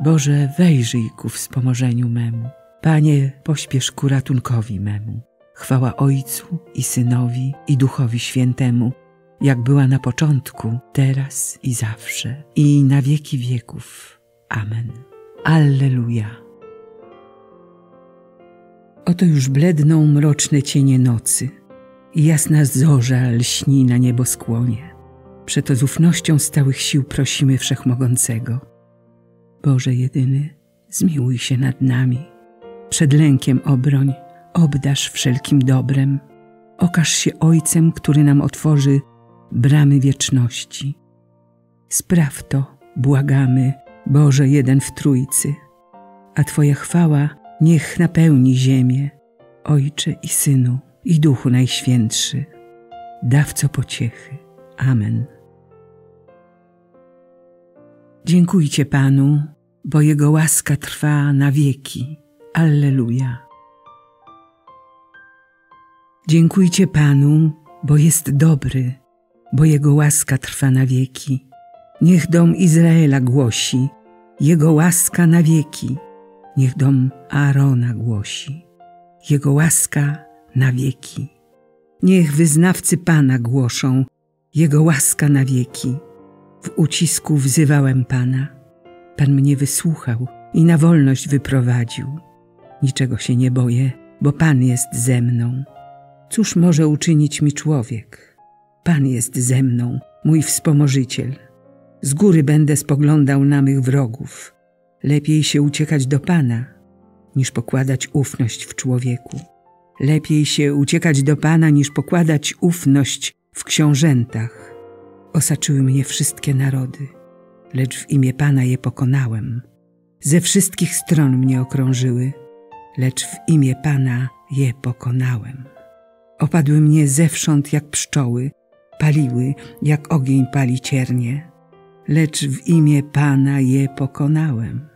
Boże, wejrzyj ku wspomożeniu memu. Panie, pośpiesz ku ratunkowi memu. Chwała Ojcu i Synowi i Duchowi Świętemu, jak była na początku, teraz i zawsze, i na wieki wieków. Amen. Alleluja. Oto już bledną mroczne cienie nocy i jasna zorza lśni na nieboskłonie. Przeto z ufnością stałych sił prosimy Wszechmogącego. Boże jedyny, zmiłuj się nad nami. Przed lękiem obroń, obdasz wszelkim dobrem. Okaż się Ojcem, który nam otworzy bramy wieczności. Spraw to, błagamy, Boże jeden w Trójcy, a Twoja chwała niech napełni ziemię, Ojcze i Synu i Duchu Najświętszy, dawco pociechy. Amen. Dziękujcie Panu, bo Jego łaska trwa na wieki. Alleluja. Dziękujcie Panu, bo jest dobry, bo Jego łaska trwa na wieki. Niech dom Izraela głosi, Jego łaska na wieki. Niech dom Aarona głosi, Jego łaska na wieki. Niech wyznawcy Pana głoszą, Jego łaska na wieki. W ucisku wzywałem Pana. Pan mnie wysłuchał i na wolność wyprowadził. Niczego się nie boję, bo Pan jest ze mną. Cóż może uczynić mi człowiek? Pan jest ze mną, mój wspomożyciel. Z góry będę spoglądał na mych wrogów. Lepiej się uciekać do Pana, niż pokładać ufność w człowieku. Lepiej się uciekać do Pana, niż pokładać ufność w książętach. Osaczyły mnie wszystkie narody, lecz w imię Pana je pokonałem. Ze wszystkich stron mnie okrążyły, lecz w imię Pana je pokonałem. Opadły mnie zewsząd jak pszczoły, paliły jak ogień pali ciernie, lecz w imię Pana je pokonałem.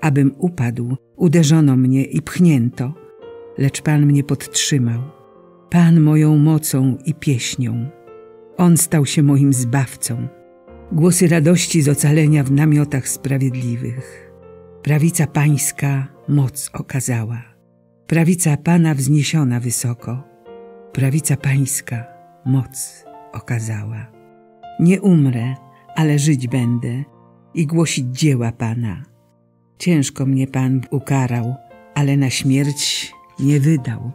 Abym upadł, uderzono mnie i pchnięto, lecz Pan mnie podtrzymał. Pan moją mocą i pieśnią. On stał się moim zbawcą. Głosy radości z ocalenia w namiotach sprawiedliwych. Prawica pańska moc okazała. Prawica Pana wzniesiona wysoko. Prawica pańska moc okazała. Nie umrę, ale żyć będę i głosić dzieła Pana. Ciężko mnie Pan ukarał, ale na śmierć nie wydał.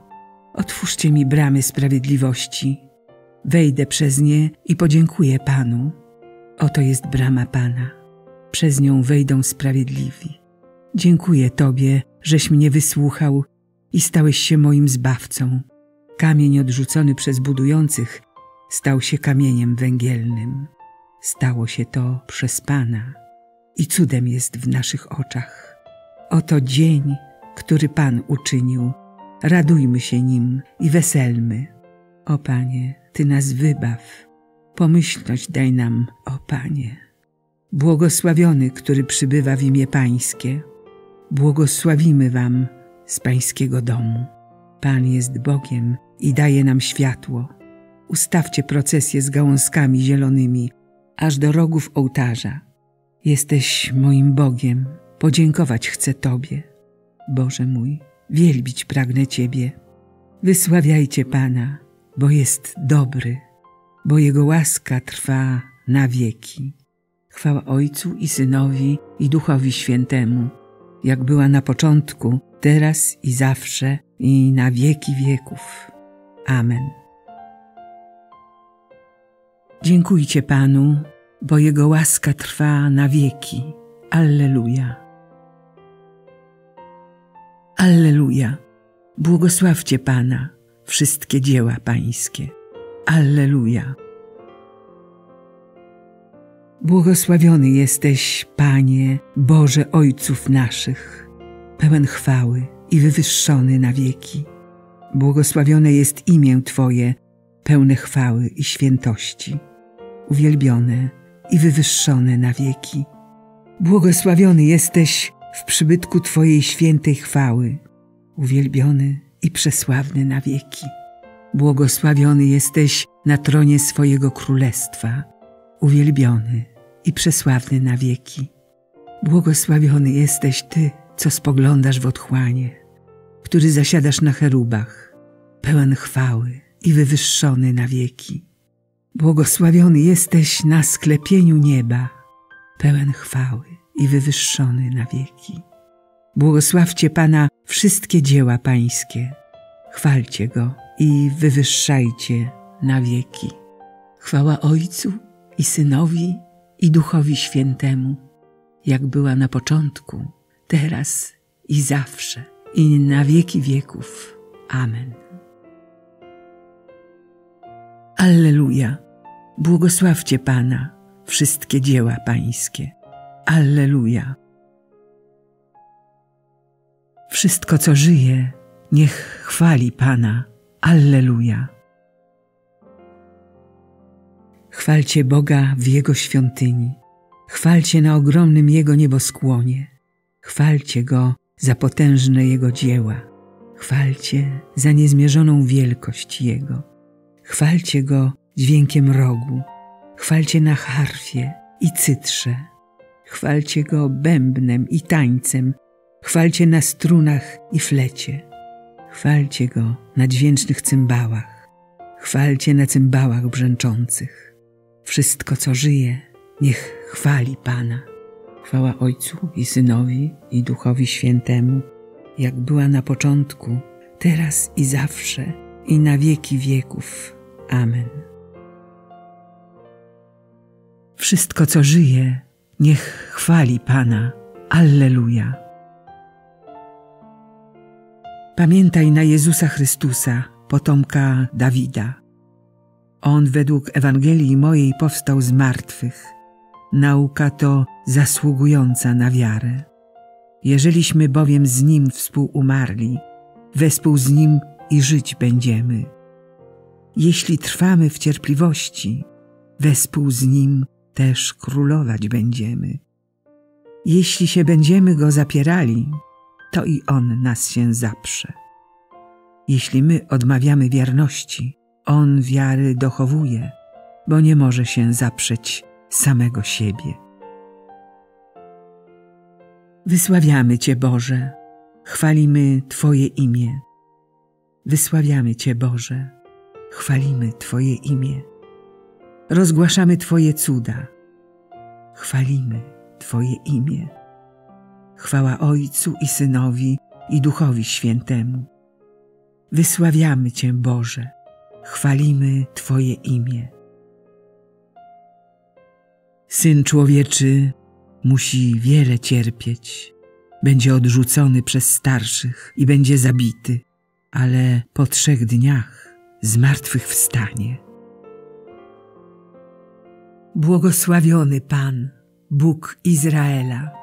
Otwórzcie mi bramy sprawiedliwości Wejdę przez nie i podziękuję Panu. Oto jest brama Pana. Przez nią wejdą sprawiedliwi. Dziękuję Tobie, żeś mnie wysłuchał i stałeś się moim zbawcą. Kamień odrzucony przez budujących stał się kamieniem węgielnym. Stało się to przez Pana i cudem jest w naszych oczach. Oto dzień, który Pan uczynił. Radujmy się nim i weselmy. O Panie, ty nas wybaw, pomyślność daj nam, o Panie. Błogosławiony, który przybywa w imię Pańskie, błogosławimy Wam z Pańskiego domu. Pan jest Bogiem i daje nam światło. Ustawcie procesję z gałązkami zielonymi, aż do rogów ołtarza. Jesteś moim Bogiem, podziękować chcę Tobie. Boże mój, wielbić pragnę Ciebie. Wysławiajcie Pana, bo jest dobry, bo Jego łaska trwa na wieki. Chwała Ojcu i Synowi i Duchowi Świętemu, jak była na początku, teraz i zawsze i na wieki wieków. Amen. Dziękujcie Panu, bo Jego łaska trwa na wieki. Alleluja. Alleluja. Błogosławcie Pana wszystkie dzieła Pańskie. Alleluja. Błogosławiony jesteś, Panie, Boże Ojców naszych, pełen chwały i wywyższony na wieki. Błogosławione jest imię Twoje, pełne chwały i świętości, uwielbione i wywyższone na wieki. Błogosławiony jesteś w przybytku Twojej świętej chwały, uwielbiony i przesławny na wieki. Błogosławiony jesteś na tronie swojego królestwa, uwielbiony i przesławny na wieki. Błogosławiony jesteś Ty, co spoglądasz w otchłanie, który zasiadasz na cherubach, pełen chwały i wywyższony na wieki. Błogosławiony jesteś na sklepieniu nieba, pełen chwały i wywyższony na wieki. Błogosławcie Pana wszystkie dzieła Pańskie, chwalcie Go i wywyższajcie na wieki. Chwała Ojcu i Synowi i Duchowi Świętemu, jak była na początku, teraz i zawsze, i na wieki wieków. Amen. Alleluja. Błogosławcie Pana, wszystkie dzieła Pańskie. Alleluja. Wszystko, co żyje, niech chwali Pana. Alleluja. Chwalcie Boga w Jego świątyni. Chwalcie na ogromnym Jego nieboskłonie. Chwalcie Go za potężne Jego dzieła. Chwalcie za niezmierzoną wielkość Jego. Chwalcie Go dźwiękiem rogu. Chwalcie na harfie i cytrze. Chwalcie Go bębnem i tańcem. Chwalcie na strunach i flecie. Chwalcie Go na dźwięcznych cymbałach. Chwalcie na cymbałach brzęczących. Wszystko, co żyje, niech chwali Pana. Chwała Ojcu i Synowi i Duchowi Świętemu, jak była na początku, teraz i zawsze, i na wieki wieków. Amen. Wszystko, co żyje, niech chwali Pana. Alleluja. Pamiętaj na Jezusa Chrystusa, potomka Dawida. On według Ewangelii mojej powstał z martwych. Nauka to zasługująca na wiarę. Jeżeliśmy bowiem z Nim współumarli, wespół z Nim i żyć będziemy. Jeśli trwamy w cierpliwości, wespół z Nim też królować będziemy. Jeśli się będziemy Go zapierali, to i On nas się zaprze. Jeśli my odmawiamy wierności, On wiary dochowuje, bo nie może się zaprzeć samego siebie. Wysławiamy Cię, Boże, chwalimy Twoje imię. Wysławiamy Cię, Boże, chwalimy Twoje imię. Rozgłaszamy Twoje cuda, chwalimy Twoje imię. Chwała Ojcu i Synowi i Duchowi Świętemu. Wysławiamy Cię, Boże, chwalimy Twoje imię. Syn człowieczy musi wiele cierpieć, będzie odrzucony przez starszych i będzie zabity, ale po trzech dniach zmartwychwstanie. Błogosławiony Pan, Bóg Izraela,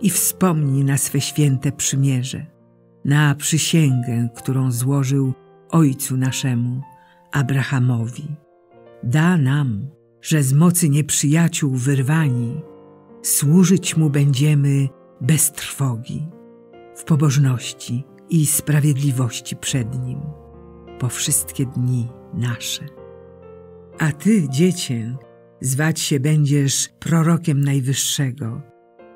i wspomni na swe święte przymierze, na przysięgę, którą złożył ojcu naszemu, Abrahamowi. Da nam, że z mocy nieprzyjaciół wyrwani, służyć Mu będziemy bez trwogi, w pobożności i sprawiedliwości przed Nim, po wszystkie dni nasze. A Ty, dziecię, zwać się będziesz prorokiem Najwyższego,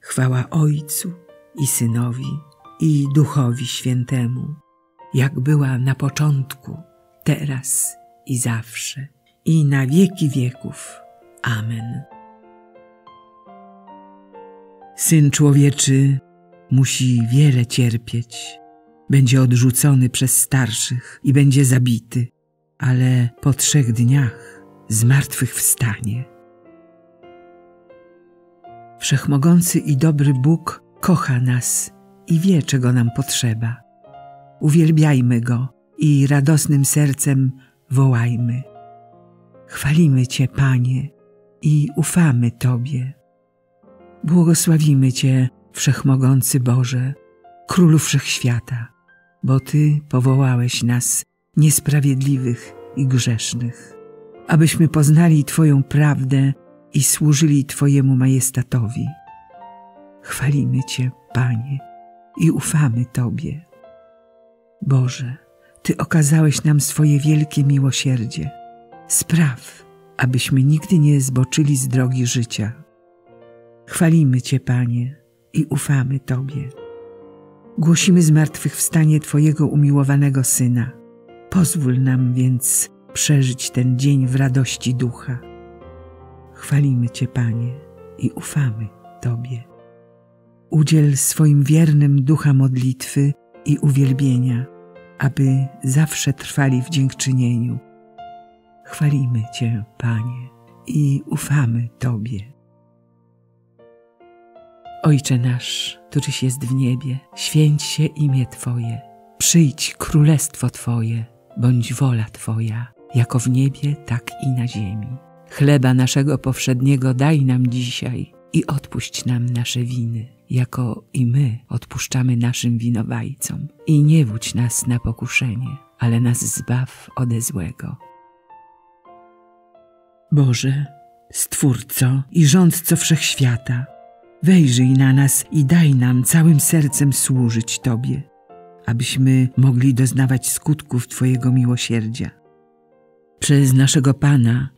Chwała Ojcu i Synowi i Duchowi Świętemu, jak była na początku, teraz i zawsze, i na wieki wieków. Amen. Syn człowieczy musi wiele cierpieć. Będzie odrzucony przez starszych i będzie zabity, ale po trzech dniach zmartwychwstanie. Wszechmogący i dobry Bóg kocha nas i wie, czego nam potrzeba. Uwielbiajmy Go i radosnym sercem wołajmy. Chwalimy Cię, Panie, i ufamy Tobie. Błogosławimy Cię, Wszechmogący Boże, Królu Wszechświata, bo Ty powołałeś nas, niesprawiedliwych i grzesznych, abyśmy poznali Twoją prawdę i służyli Twojemu majestatowi. Chwalimy Cię, Panie, i ufamy Tobie. Boże, Ty okazałeś nam swoje wielkie miłosierdzie. Spraw, abyśmy nigdy nie zboczyli z drogi życia. Chwalimy Cię, Panie, i ufamy Tobie. Głosimy zmartwychwstanie Twojego umiłowanego Syna. Pozwól nam więc przeżyć ten dzień w radości ducha. Chwalimy Cię, Panie, i ufamy Tobie. Udziel swoim wiernym ducha modlitwy i uwielbienia, aby zawsze trwali w dziękczynieniu. Chwalimy Cię, Panie, i ufamy Tobie. Ojcze nasz, któryś jest w niebie, święć się imię Twoje, przyjdź królestwo Twoje, bądź wola Twoja, jako w niebie, tak i na ziemi. Chleba naszego powszedniego daj nam dzisiaj i odpuść nam nasze winy, jako i my odpuszczamy naszym winowajcom. I nie wódź nas na pokuszenie, ale nas zbaw ode złego. Boże, Stwórco i Rządco Wszechświata, wejrzyj na nas i daj nam całym sercem służyć Tobie, abyśmy mogli doznawać skutków Twojego miłosierdzia. Przez naszego Pana,